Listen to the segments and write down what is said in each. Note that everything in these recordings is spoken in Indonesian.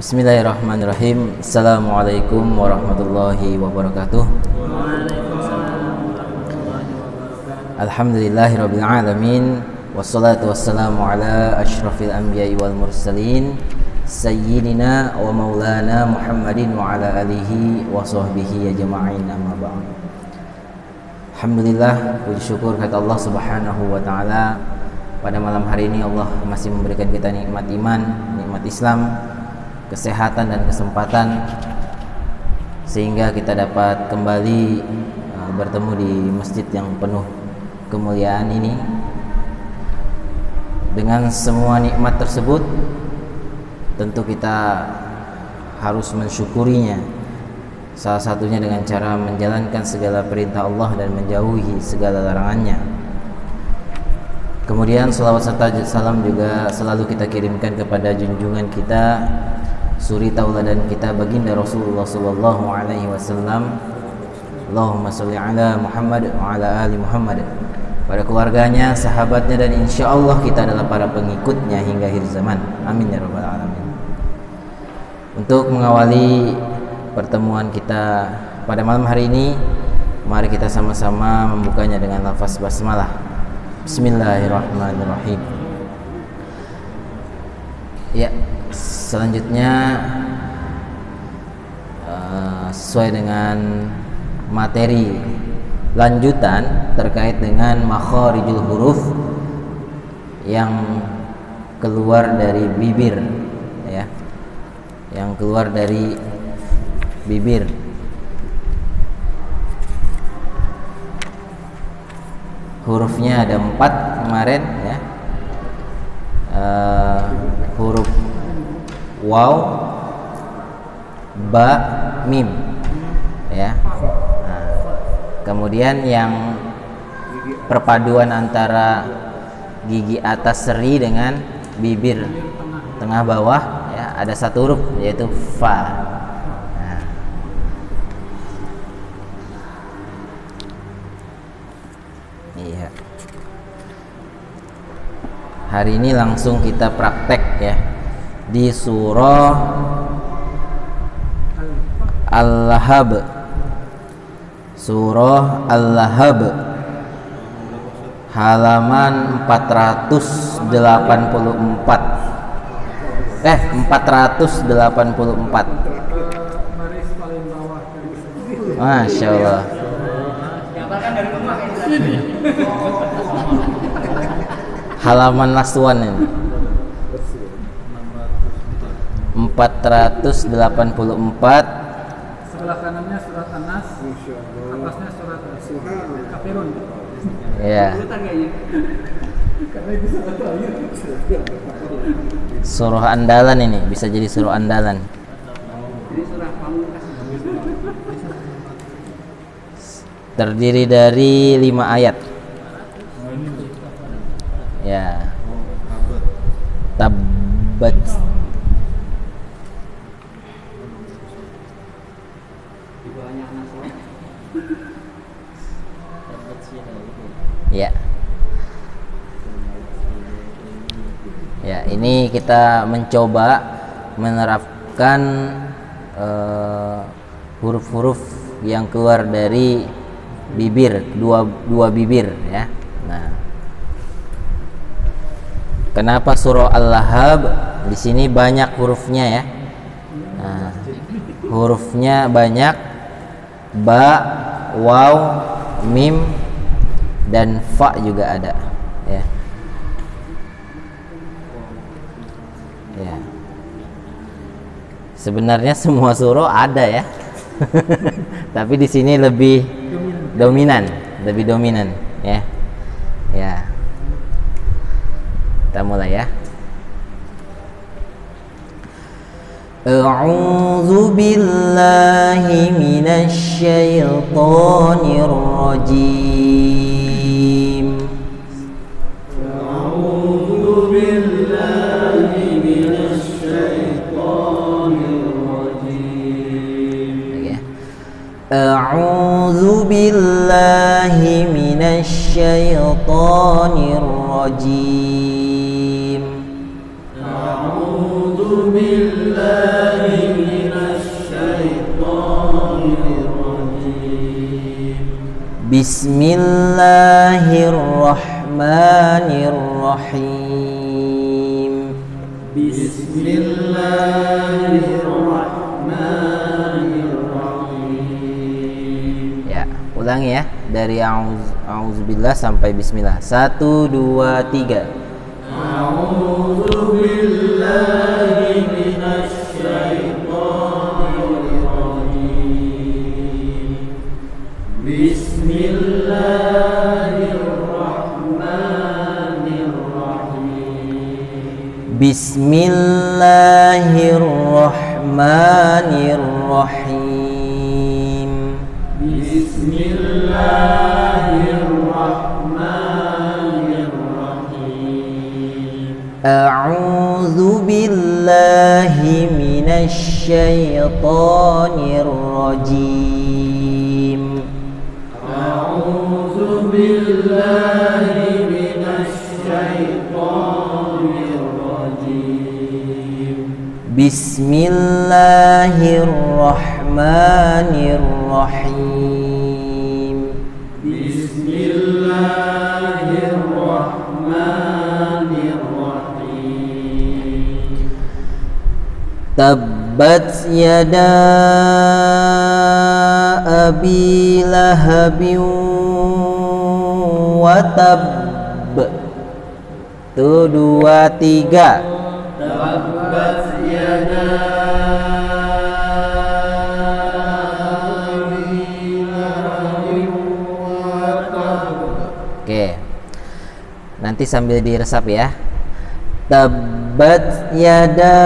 Bismillahirrahmanirrahim. Assalamualaikum warahmatullahi wabarakatuh. Alhamdulillahirrabbilalamin Wassalatu wassalamu ala ashrafil anbiya wal mursalin. Sayyidina wa maulana Muhammadin wa ala alihi wa sahbihi ajma'in amma ba'd. Alhamdulillah puji syukur kata Allah Subhanahu wa taala. Pada malam hari ini Allah masih memberikan kita nikmat iman, nikmat Islam, kesehatan dan kesempatan sehingga kita dapat kembali uh, bertemu di masjid yang penuh kemuliaan ini. Dengan semua nikmat tersebut tentu kita harus mensyukurinya. Salah satunya dengan cara menjalankan segala perintah Allah dan menjauhi segala larangannya. Kemudian salawat serta salam juga selalu kita kirimkan kepada junjungan kita suri tauladan kita baginda Rasulullah sallallahu alaihi wasallam Allahumma sholli ala Muhammad wa ala ali Muhammad pada keluarganya, sahabatnya dan insya Allah kita adalah para pengikutnya hingga akhir zaman. Amin ya rabbal alamin. Untuk mengawali pertemuan kita pada malam hari ini, mari kita sama-sama membukanya dengan lafaz basmalah. Bismillahirrahmanirrahim. Ya, selanjutnya uh, sesuai dengan materi lanjutan terkait dengan makharijul huruf yang keluar dari bibir ya. Yang keluar dari bibir. Hurufnya ada empat kemarin ya. Uh, huruf waw ba mim. Ya. Kemudian yang perpaduan antara gigi atas seri dengan bibir tengah bawah ya ada satu huruf yaitu fa. Nah. iya. Hari ini langsung kita praktek ya di surah Al-Lahab. Surah Al-Lahab. Halaman 484 eh 484 Masya Allah. Halaman lasuan ini 484 sebelah kanannya surat An-Nas, atasnya surat Kafirun. ya surah andalan ini bisa jadi surah andalan. Terdiri dari lima ayat ya tabat ya. Ya ini kita mencoba menerapkan huruf-huruf uh, yang keluar dari bibir dua dua bibir ya. Nah. Kenapa surah al-lahab? Di sini banyak hurufnya ya. Nah, hurufnya banyak ba waw mim dan fa juga ada. Ya. Ya. Sebenarnya semua surah ada ya. Tapi di sini lebih dominan lebih dominan ya. Ya. Kita mulai ya أعوذ بالله من الشيطان الرجيم. أعوذ بالله من الشيطان الرجيم. أعوذ بالله من الشيطان الرجيم. Bismillahirrahmanirrahim Bismillahirrahmanirrahim. Ya, ulangi ya dari auz auzubillah sampai bismillah. Satu, dua, tiga. A'udzu بسم الله الرحمن الرحيم بسم الله الرحمن الرحيم أعوذ بالله من الشيطان الرجيم أعوذ بالله Bismillahirrahmanirrahim. Bismillahirrahmanirrahim. Tabbat yada Abi Lahabin wa tab. Tuh dua tiga. nanti sambil diresap ya. Tabat yada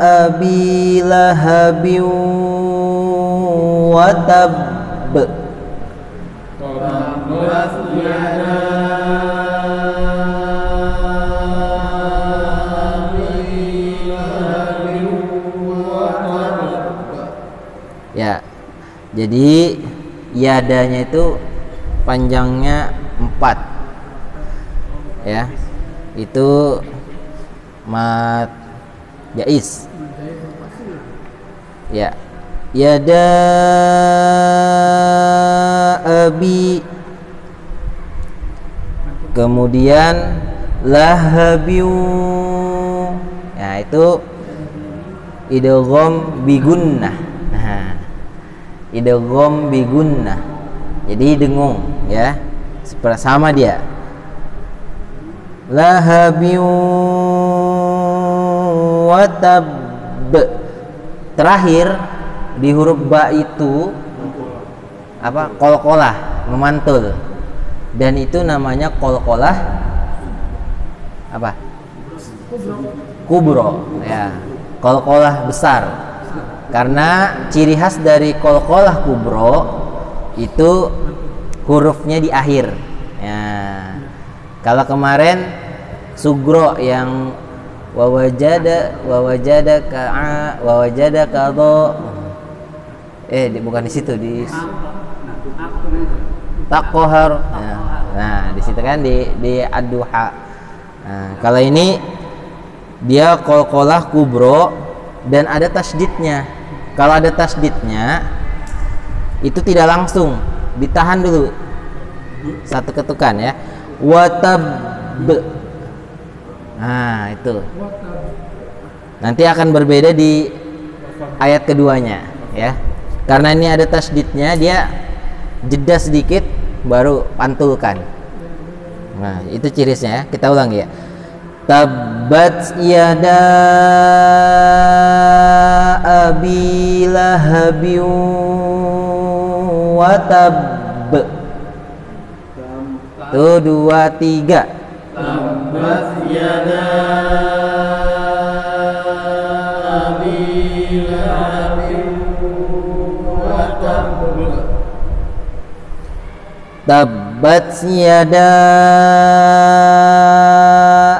abi Bila wa tab tabat yada ya jadi yadanya itu panjangnya Ya. Itu Mat Jais. Ya. Yada Abi. Kemudian Lahabiu. Ya itu Idgham bigunnah Nah Idgham bigunnah Jadi dengung ya sama dia. Lahabiu Watab Terakhir Di huruf ba itu Apa? Kolkolah Memantul. Dan itu namanya kolkolah Apa? kubro. Ya. Kolkolah besar. Karena ciri khas dari kolkolah kubro itu hurufnya di akhir. Ya. Kalau kemarin sugro yang wawajada wawajada ka wawajada kado eh di- bukan di situ di takohar. Nah, nah di situ kan di di aduha nah, kalau ini dia kolkolah kubro dan ada tasdidnya. Kalau ada tasdidnya itu tidak langsung. Ditahan dulu satu ketukan ya. Watab. Nah itu. Nanti akan berbeda di ayat keduanya ya. Karena ini ada tasdidnya dia jeda sedikit baru pantulkan. Nah itu cirisnya ya. Kita ulang ya. Tabbat yada abi lahabi wa tab. Tuh dua tiga. Tabbat yada lahabin. Tabbat yada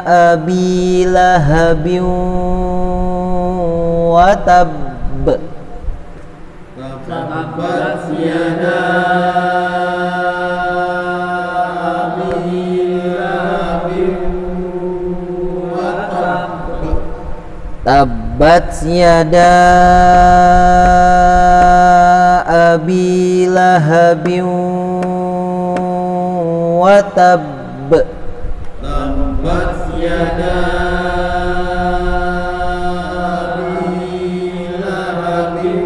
abi lahabi wa tab. Tabbat yada Tabbat yada abi lahabin wa tab Tabbat yada abi lahabin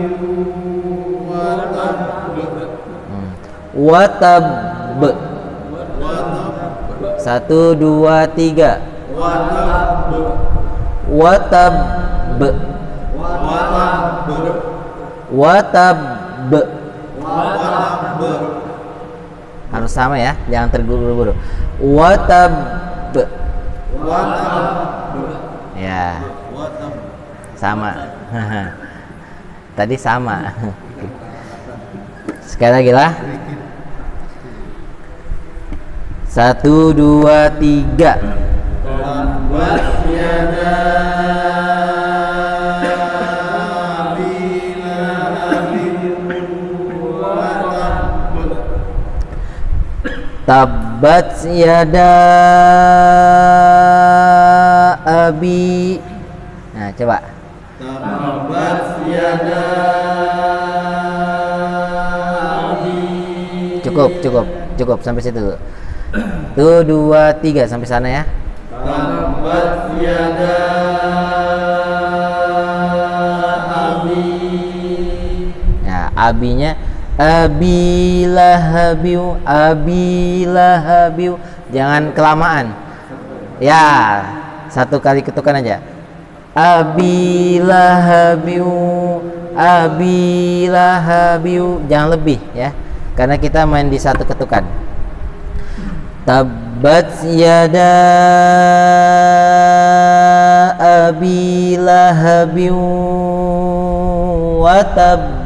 wa tab wa tab wa tab satu dua tiga wa tab wa tab wa tab wa tab harus sama ya jangan terburu-buru. Wa tab wa tab ya. Sama. Tadi sama. Sekali lagi lah. Satu dua tiga Tabbat yada abi. Nah coba. Tabbat yada abi. Cukup cukup cukup sampai situ. Dulu Tuh dua tiga sampai sana ya. Tabbat yada abi. Ya abinya Abi lahabiu Abi lahabiu Jangan kelamaan. Ya Satu kali ketukan aja. Abi lahabiu Abi lahabiu Jangan lebih ya. Karena kita main di satu ketukan. Tabbat yada Abi lahabiu Wa tab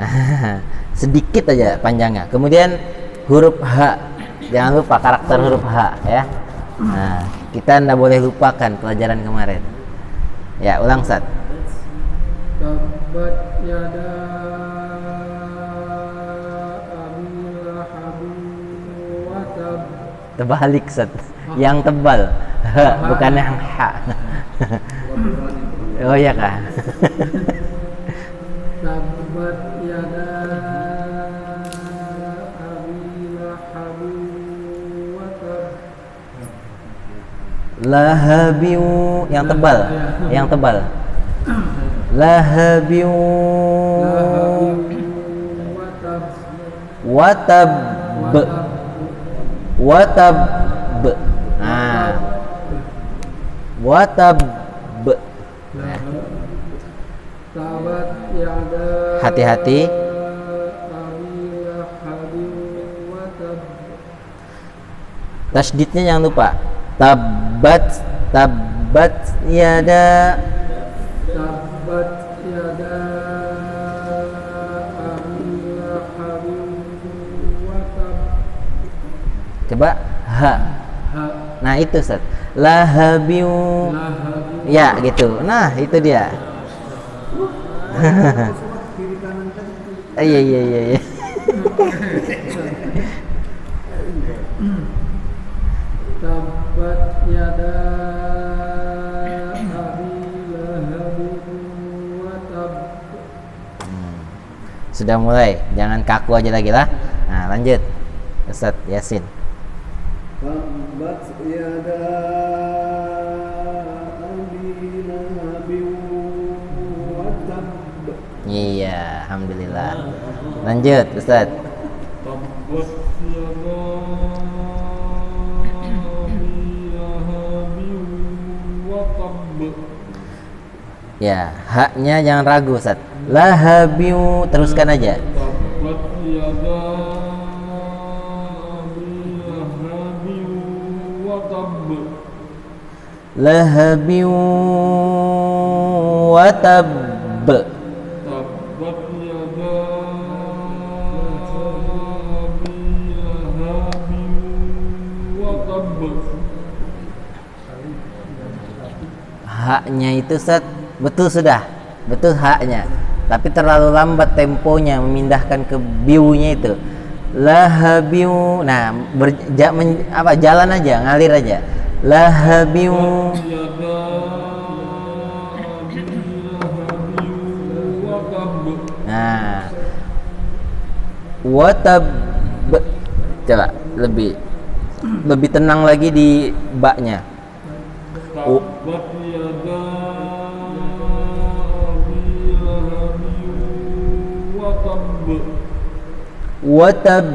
sedikit aja panjangnya. Kemudian huruf H. Jangan lupa karakter huruf H ya. Nah kita ndak boleh lupakan pelajaran kemarin. Ya ulang Sat Tabbat yada terbalik Sat yang tebal. Bukan yang H. Oh iya kah lahabiu yang tebal yang tebal lahabiu tab. watab Wa tab. watab nah watab Hati-hati. Tab. tasdidnya jangan lupa tabat tabat yada. Tabat yada coba ha. Ha. Nah itu Ustaz. Lahabiu lahabin ya gitu. Nah itu dia. Iya iya iya sudah mulai. Jangan kaku aja lagi lah. Nah lanjut. Ustaz Yasin. Iya alhamdulillah. Lanjut Ustaz Ya, haknya jangan ragu, Ustaz. Lahabiu teruskan aja. Lahabiu wa tab. Haknya itu set betul sudah betul haknya. Tapi terlalu lambat temponya memindahkan ke biunya itu. Lahabiu nah berja, men, apa jalan aja ngalir aja. Lahabiu. Nah. Watab coba lebih lebih tenang lagi di baknya. watab.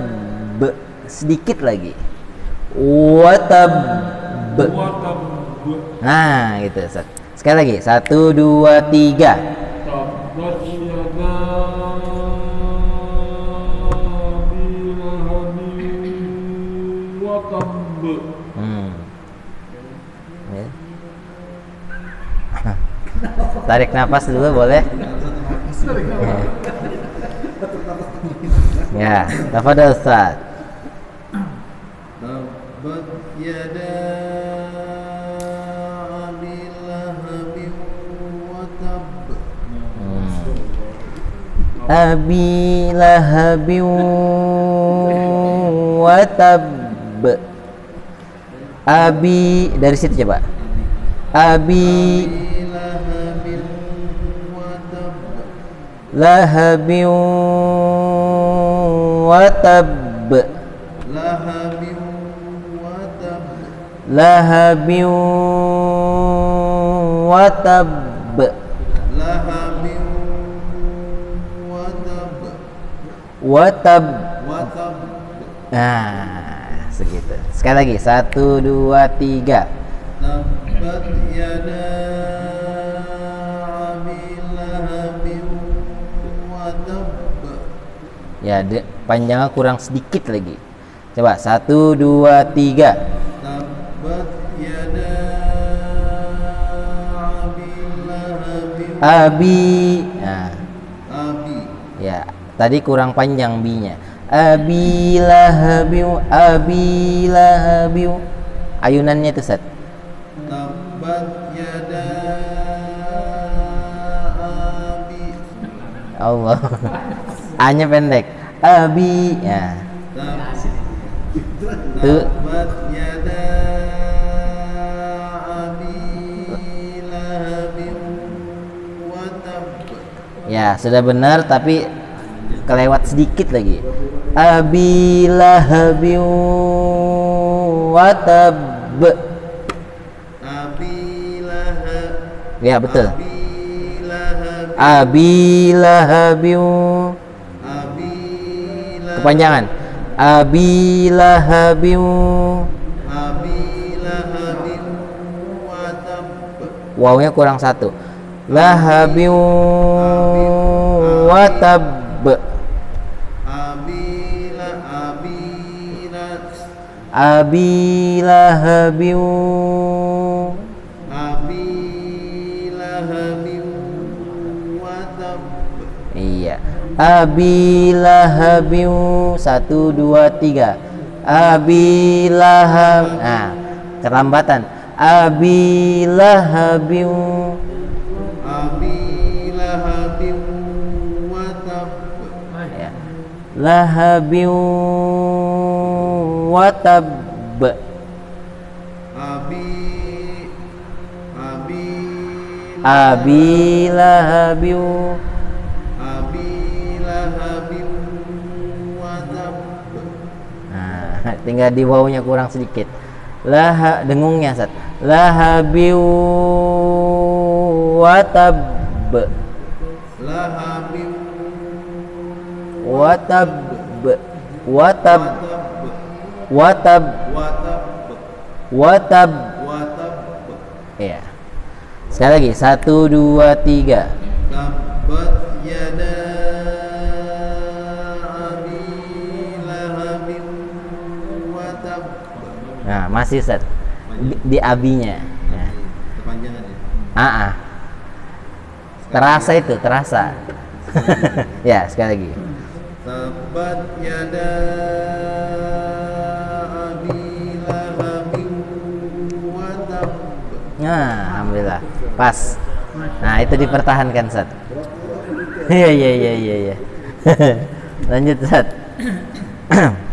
Sedikit lagi. Watab. Nah gitu sekali lagi. Satu dua tiga. Hmm. Ya. Tarik nafas dulu boleh. Ya. Ya, kepada Ustaz. Yada Abi wa. Abi wa. Abi dari situ coba. Abi, Abi watab لهب وتب lahabi watab لهب وتب watab وتب nah segitu sekali lagi satu dua tiga تبت يدا ya de panjangnya kurang sedikit lagi. Coba satu dua tiga. Abi. Nah. ya tadi kurang panjang binya abilah abi abilah abi ayunannya itu set Allah. Hanya pendek abi. Ya. Ya sudah benar tapi kelewat sedikit lagi. Abi watab. Abilah ya betul. Abi lahabi kepanjangan. Abi Lahabin Abi wawnya kurang satu. Lahabin watab. Abila Abi Lahabin Abi Lahabi satu dua tiga. Abi Lahab nah kerambatan Abi Lahabi Abi Lahabi watab. Ya. Lahabi watab. Abi Abi. tinggal di wawunya kurang sedikit. Laha dengungnya Sat laha biu watab. Laha watab. Watab. Watab. Watab. Watab. Ya sekali lagi. Satu dua tiga. Tabat Nah masih sat di, di abinya. Kepanjangan ya Ah, ah. terasa itu terasa. ya sekali lagi. Tabat yada. Nah, alhamdulillah. Pas. Nah, itu dipertahankan, Sat. Iya, iya, iya, iya, iya. Lanjut, Sat.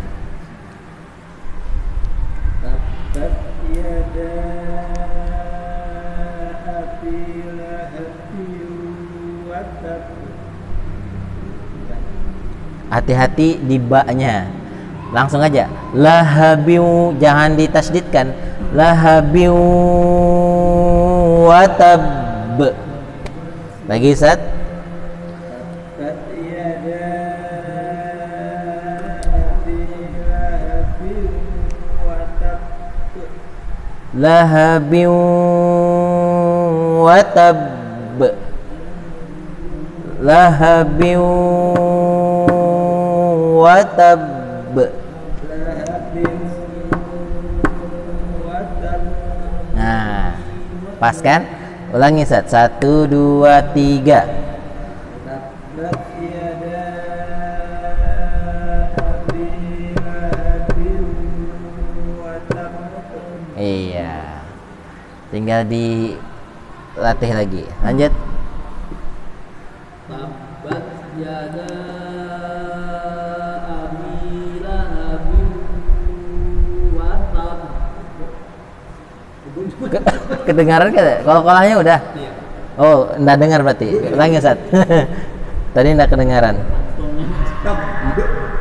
Hati-hati di baknya. Langsung aja. Lahabiu jangan ditasdidkan. Lahabiu watab. Lagi tab. Lahabiu watab. Lahabiu watab. Nah, pas kan? Ulangi Sat. Satu, dua, tiga. Iya. Tinggal dilatih lagi. Lanjut. kedengaran kan? Kalau kolahnya udah. Oh, enggak dengar berarti. Ulangi Sat. Tadi enggak kedengaran.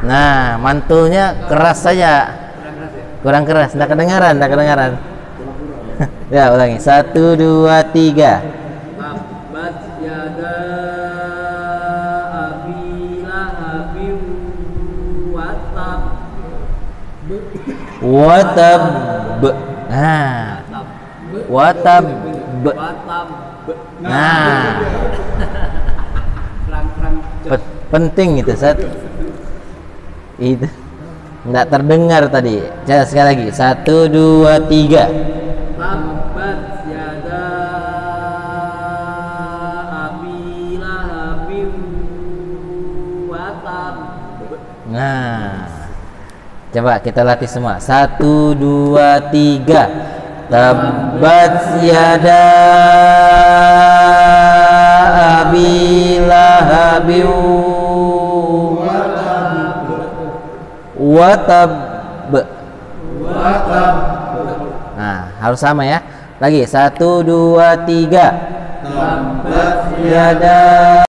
Nah, mantulnya keras saja. Kurang keras, enggak kedengaran, enggak kedengaran. ya, ulangi. Satu, dua, tiga. Watab. Nah, watab. Wa tab. Nah, penting itu Sat. Itu. Enggak terdengar tadi. Coba sekali lagi. Satu, dua, tiga. Tabbat yada abi. Nah, coba kita latih semua. Satu, dua, tiga. Tabat yada abi lahabin watab. Nah, harus sama ya. Lagi satu, dua, tiga. Tabat yada